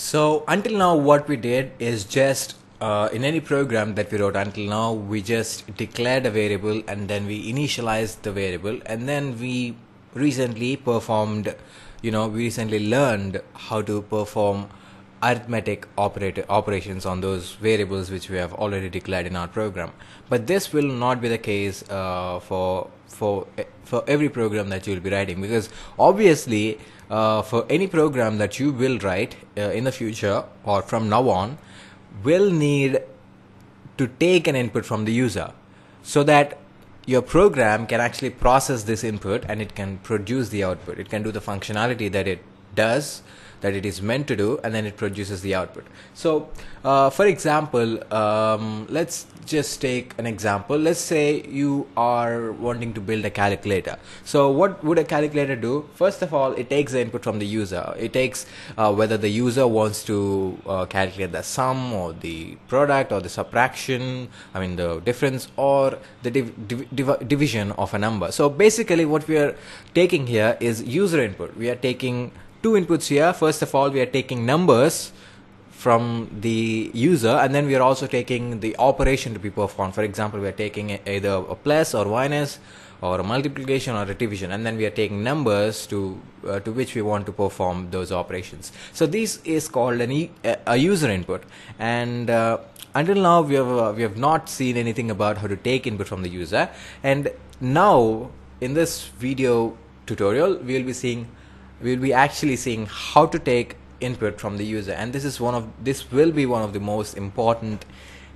So until now, what we did is just uh, in any program that we wrote until now, we just declared a variable and then we initialized the variable and then we recently performed, you know, we recently learned how to perform arithmetic operator operations on those variables which we have already declared in our program. But this will not be the case uh, for for for every program that you will be writing. Because obviously uh, for any program that you will write uh, in the future or from now on will need to take an input from the user so that your program can actually process this input and it can produce the output. It can do the functionality that it does that it is meant to do and then it produces the output. So uh, for example um, let's just take an example. Let's say you are wanting to build a calculator. So what would a calculator do? First of all it takes the input from the user. It takes uh, whether the user wants to uh, calculate the sum or the product or the subtraction i mean the difference or the div- div- div- division of a number. So basically what we are taking here is user input. We are taking two inputs here. First of all, we are taking numbers from the user and then we are also taking the operation to be performed. For example, we are taking either a plus or minus or a multiplication or a division and then we are taking numbers to uh, to which we want to perform those operations so this is called an e- a user input and uh, until now we have uh, we have not seen anything about how to take input from the user and now in this video tutorial we will be seeing we'll be actually seeing how to take input from the user. And this is one of this will be one of the most important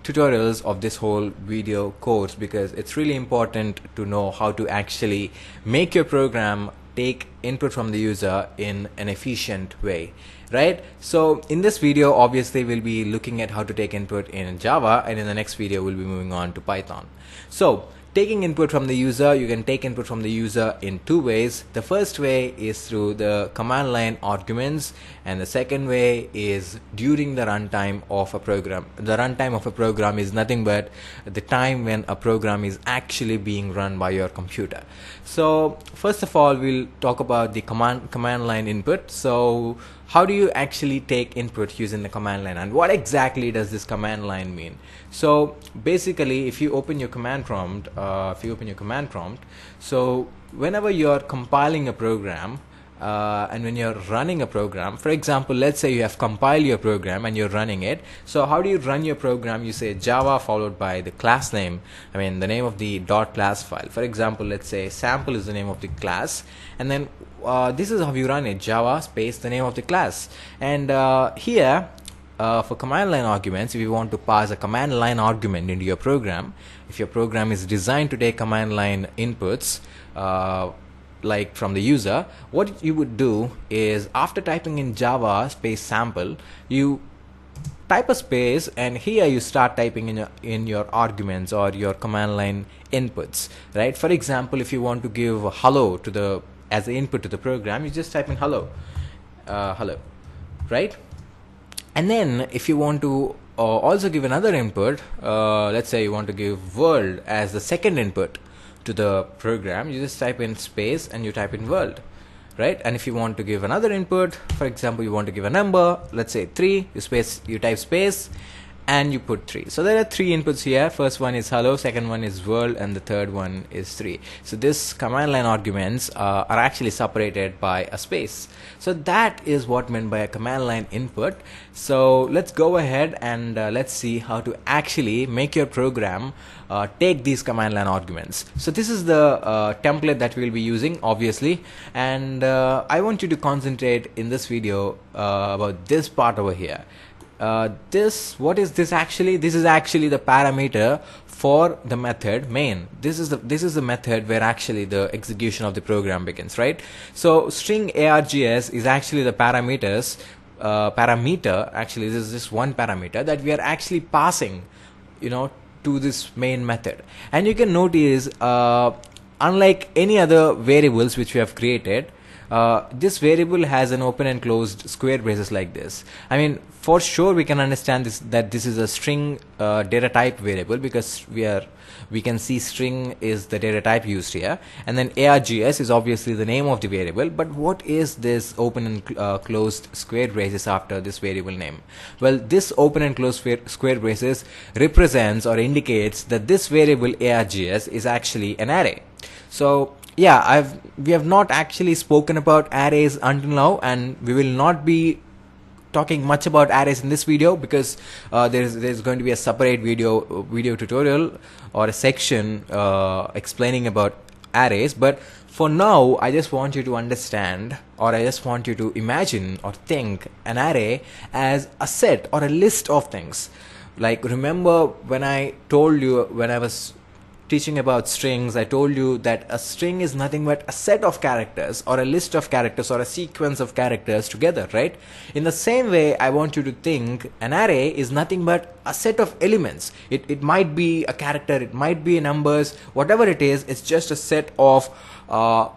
tutorials of this whole video course because it's really important to know how to actually make your program take input from the user in an efficient way right? So in this video obviously we'll be looking at how to take input in java and in the next video we'll be moving on to python. So taking input from the user you can take input from the user in two ways. The first way is through the command line arguments and the second way is during the runtime of a program. The runtime of a program is nothing but the time when a program is actually being run by your computer. So first of all we'll talk about the command command line input. So how do you actually take input using the command line? And what exactly does this command line mean? So basically if you open your command prompt uh, if you open your command prompt so whenever you're compiling a program uh, and when you're running a program for example let's say you have compiled your program and you're running it. So how do you run your program? You say java followed by the class name i mean the name of the dot class file. For example let's say sample is the name of the class. And then uh, this is how you run it java space the name of the class. And uh, here uh, for command line arguments if you want to pass a command line argument into your program. If your program is designed to take command line inputs uh, like from the user what you would do is after typing in java space sample you type a space and here you start typing in your, in your arguments or your command line inputs right? For example if you want to give hello to the as the input to the program you just type in hello uh, hello right? And then if you want to uh, also give another input uh, let's say you want to give world as the second input to the program you just type in space and you type in world right? And if you want to give another input for example you want to give a number let's say 3 you space you type space and you put 3 so there are three inputs here. First one is hello second one is world and the third one is 3 so this command line arguments uh, are actually separated by a space. So that is what meant by a command line input. So let's go ahead and uh, let's see how to actually make your program uh, take these command line arguments. So this is the uh, template that we'll be using obviously. And uh, I want you to concentrate in this video uh, about this part over here uh, this what is this actually? This is actually the parameter for the method main. This is the this is the method where actually the execution of the program begins right? So string args is actually the parameters uh, parameter. Actually this is just one parameter that we are actually passing you know to this main method. And you can notice uh, unlike any other variables which we have created uh, this variable has an open and closed square braces like this. I mean, for sure we can understand this that this is a string uh, data type variable because we are we can see string is the data type used here. And then args is obviously the name of the variable but what is this open and uh, closed square braces after this variable name? Well this open and closed square braces represents or indicates that this variable args is actually an array. So yeah i've we have not actually spoken about arrays until now and we will not be talking much about arrays in this video because uh, there's there's going to be a separate video video tutorial or a section uh, explaining about arrays. But for now I just want you to understand or I just want you to imagine or think an array as a set or a list of things. Like remember when I told you when I was teaching about strings, I told you that a string is nothing but a set of characters or a list of characters or a sequence of characters together, right? In the same way, I want you to think an array is nothing but a set of elements. It, it might be a character, it might be numbers, whatever it is, it's just a set of uh,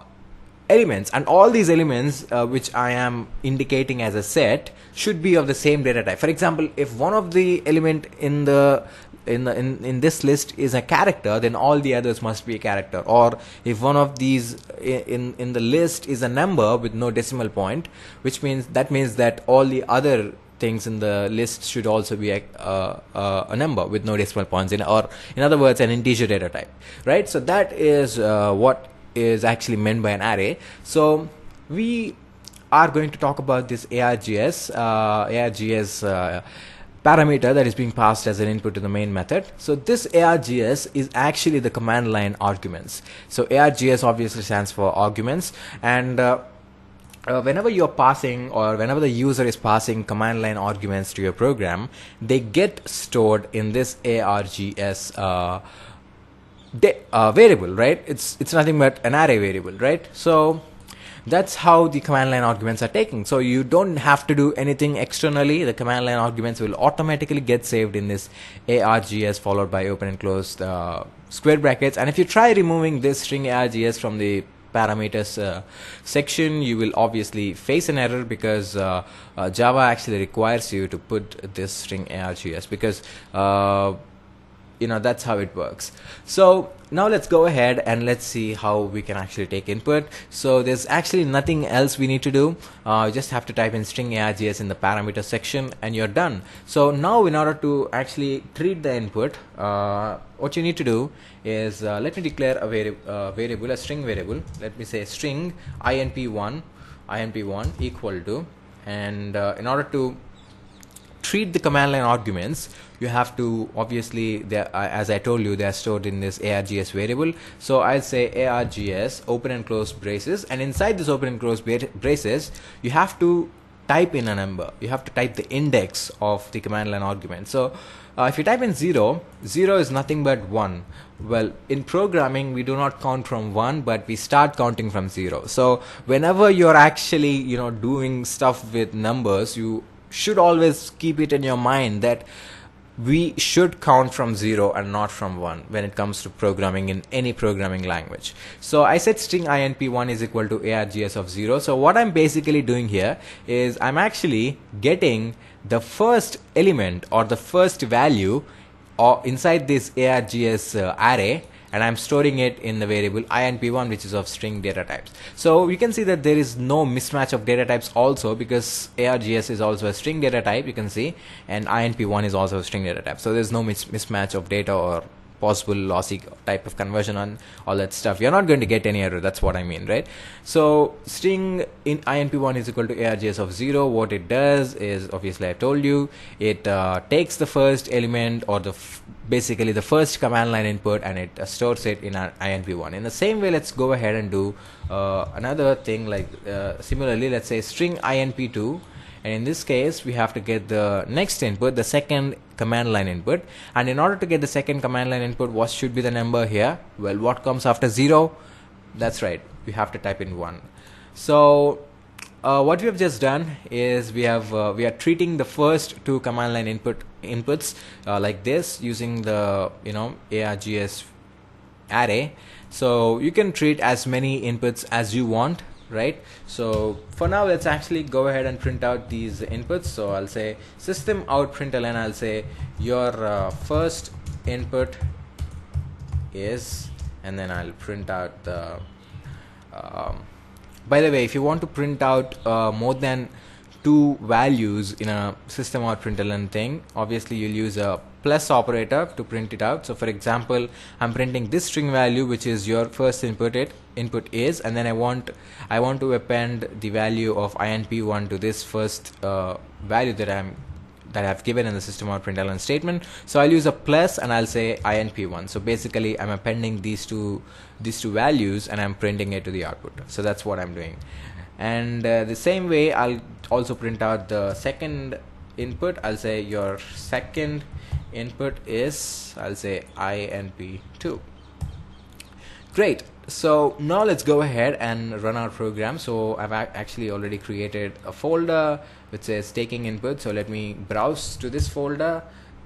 elements and all these elements uh, which I am indicating as a set should be of the same data type. For example, if one of the element in the in, the, in in this list is a character then all the others must be a character. Or if one of these in in the list is a number with no decimal point which means that means that all the other things in the list should also be a, uh, uh, a number with no decimal points in or in other words an integer data type. Right? So that is uh, what is actually meant by an array. So we are going to talk about this args uh, args uh, parameter that is being passed as an input to the main method. So this args is actually the command line arguments. So args obviously stands for arguments and uh, uh, whenever you're passing or whenever the user is passing command line arguments to your program, they get stored in this args uh, uh, variable, right? It's it's nothing but an array variable, right? So that's how the command line arguments are taken so you don't have to do anything externally. The command line arguments will automatically get saved in this args followed by open and closed uh, square brackets. And if you try removing this string args from the parameters uh, section you will obviously face an error because uh, uh java actually requires you to put this string args because uh, you know that's how it works. So now let's go ahead and let's see how we can actually take input. So there's actually nothing else we need to do. Uh, you just have to type in string args in the parameter section and you're done. So now in order to actually treat the input uh, what you need to do is uh, let me declare a vari uh, variable a string variable. Let me say string inp1 inp1 equal to and uh, in order to treat the command line arguments you have to obviously uh, as I told you they are stored in this args variable. So I'll say args open and close braces and inside this open and close braces you have to type in a number. You have to type the index of the command line argument. So uh, if you type in 0 0 is nothing but 1 well in programming we do not count from 1 but we start counting from 0 so whenever you're actually you know doing stuff with numbers you should always keep it in your mind that we should count from 0 and not from 1 when it comes to programming in any programming language. So I said string inp1 is equal to args of 0. So what I'm basically doing here is I'm actually getting the first element or the first value or inside this args uh, array and I'm storing it in the variable inp1 which is of string data types. So you can see that there is no mismatch of data types also because args is also a string data type you can see and inp1 is also a string data type. So there's no mis mismatch of data or possible lossy type of conversion on all that stuff. You're not going to get any error that's what i mean right? So string in inp1 is equal to args of 0 what it does is obviously i told you it uh, takes the first element or the basically the first command line input and it uh, stores it in our inp1 in the same way let's go ahead and do uh, another thing like uh, similarly let's say string inp2 and in this case we have to get the next input the second command line input. And in order to get the second command line input what should be the number here? Well what comes after 0 that's right. We have to type in 1 so uh, what we have just done is we have uh, we are treating the first two command line input inputs uh, like this using the you know args array. So you can treat as many inputs as you want right? So for now let's actually go ahead and print out these inputs. So I'll say system out println I'll say your uh, first input is and then I'll print out the um, by the way if you want to print out uh, more than two values in a system out println thing obviously you'll use a plus operator to print it out. So for example I'm printing this string value which is your first input it input is and then I want I want to append the value of inp1 to this first uh, value that I'm that I've given in the system println statement. So I'll use a plus and I'll say inp1 so basically I'm appending these two these two values and I'm printing it to the output. So that's what I'm doing. And uh, the same way I'll also print out the second input. I'll say your second input is I'll say inp2 great. So now let's go ahead and run our program. So I've actually already created a folder which says taking input. So let me browse to this folder.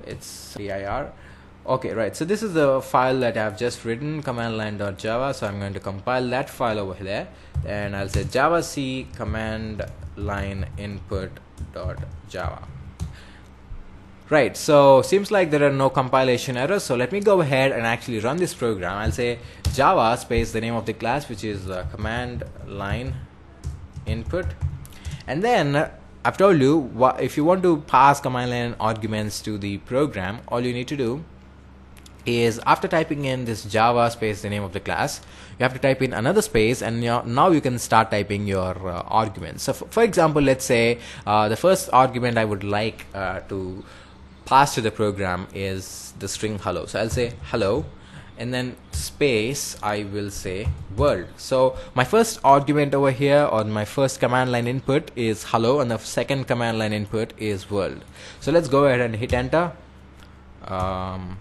It's dir okay right. So this is the file that I've just written command line.java so I'm going to compile that file over there and I'll say java c command line input dot java right so seems like there are no compilation errors so let me go ahead and actually run this program. I'll say java space the name of the class which is uh, command line input. And then I've told you if you want to pass command line arguments to the program all you need to do is after typing in this java space the name of the class you have to type in another space and now you can start typing your uh, arguments. So for example let's say uh, the first argument I would like uh, to pass to the program is the string hello. So I'll say hello and then space I will say world. So my first argument over here or my first command line input is hello and the second command line input is world. So let's go ahead and hit enter. Um,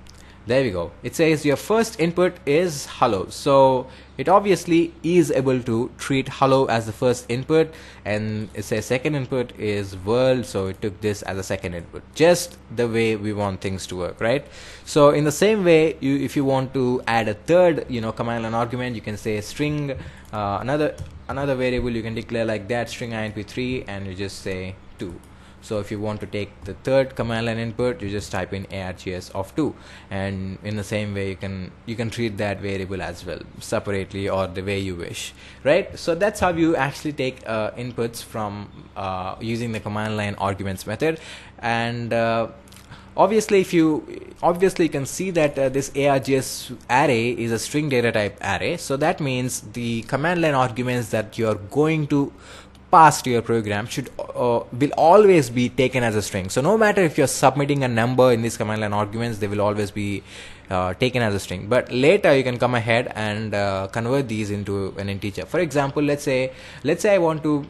there we go. It says your first input is hello. So it obviously is able to treat hello as the first input and it says second input is world so it took this as a second input. Just the way we want things to work right? So in the same way you if you want to add a third you know command line argument you can say string uh, another another variable you can declare like that string inp3 and you just say 2 so if you want to take the third command line input you just type in args of 2 and in the same way you can you can treat that variable as well separately or the way you wish right? So that's how you actually take uh, inputs from uh, using the command line arguments method. And uh, obviously if you obviously you can see that uh, this args array is a string data type array. So that means the command line arguments that you're going to pass to your program should uh, will always be taken as a string. So no matter if you're submitting a number in these command line arguments they will always be uh, taken as a string. But later you can come ahead and uh, convert these into an integer. For example let's say let's say i want to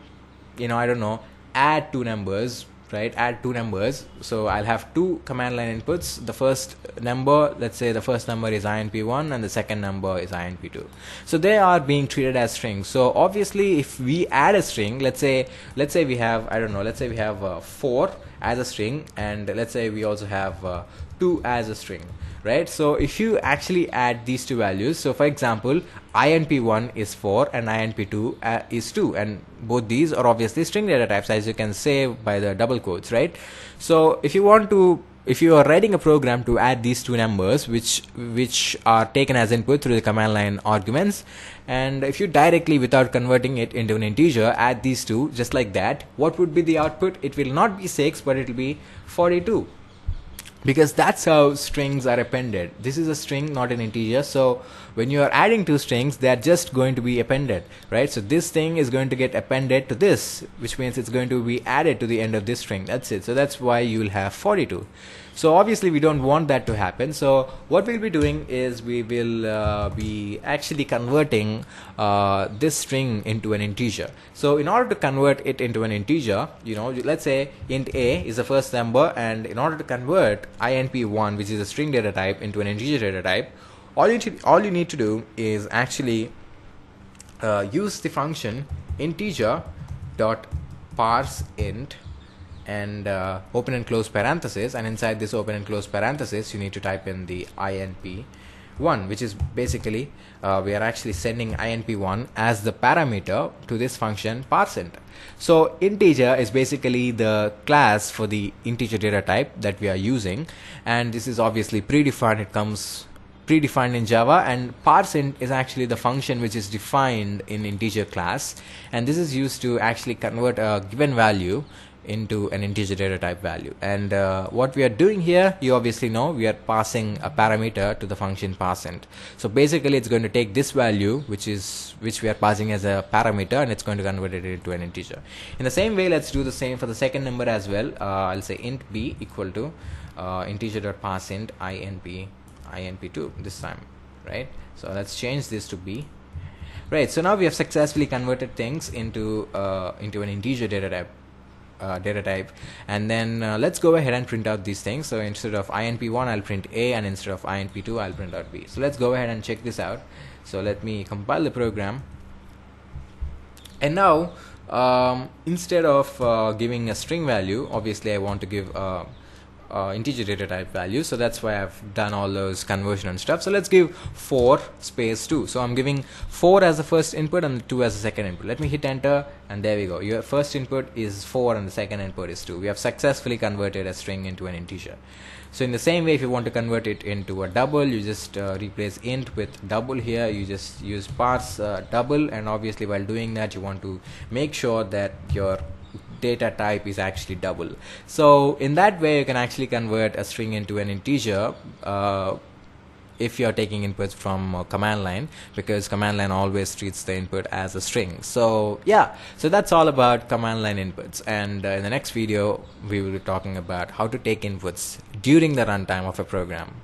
you know i don't know add two numbers right add two numbers. So I'll have two command line inputs. The first number let's say the first number is inp1 and the second number is inp2 so they are being treated as strings. So obviously if we add a string let's say let's say we have I don't know let's say we have uh, 4 as a string and let's say we also have uh, 2 as a string right? So if you actually add these two values so for example inp1 is 4 and inp2 uh, is 2 and both these are obviously string data types as you can say by the double quotes right? So if you want to if you are writing a program to add these two numbers which which are taken as input through the command line arguments and if you directly without converting it into an integer add these two just like that what would be the output? It will not be 6 but it will be 42 because that's how strings are appended. This is a string not an integer. So when you are adding two strings they are just going to be appended right? So this thing is going to get appended to this which means it's going to be added to the end of this string. That's it. So that's why you will have 42 so obviously we don't want that to happen. So what we'll be doing is we will uh, be actually converting uh, this string into an integer. So in order to convert it into an integer you know let's say int a is the first number and in order to convert inp1 which is a string data type into an integer data type all you, to, all you need to do is actually uh, use the function integer dot parse int and uh, open and close parenthesis and inside this open and close parenthesis you need to type in the inp 1 which is basically uh, we are actually sending inp1 as the parameter to this function parseInt. So integer is basically the class for the integer data type that we are using. And this is obviously predefined. It comes predefined in Java and parseInt is actually the function which is defined in integer class. And this is used to actually convert a given value into an integer data type value. And uh, what we are doing here you obviously know we are passing a parameter to the function parseInt so basically it's going to take this value which is which we are passing as a parameter and it's going to convert it into an integer. In the same way let's do the same for the second number as well. Uh, I'll say int b equal to uh, integer.parseInt inp inp2 this time right? So let's change this to b. Right so now we have successfully converted things into uh, into an integer data type uh, data type. And then uh, let's go ahead and print out these things. So instead of inp1 I'll print a and instead of inp2 I'll print out b. So let's go ahead and check this out. So let me compile the program. And now um, instead of uh, giving a string value obviously I want to give a uh, integer data type value. So that's why I've done all those conversion and stuff. So let's give 4 space 2 so I'm giving 4 as the first input and 2 as the second input. Let me hit enter and there we go. Your first input is 4 and the second input is 2 we have successfully converted a string into an integer. So in the same way if you want to convert it into a double you just uh, replace int with double here. You just use parse uh, double. And obviously while doing that you want to make sure that your data type is actually double. So in that way you can actually convert a string into an integer uh, if you're taking inputs from command line because command line always treats the input as a string. So yeah. So that's all about command line inputs. And uh, in the next video we will be talking about how to take inputs during the runtime of a program